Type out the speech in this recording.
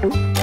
Bye.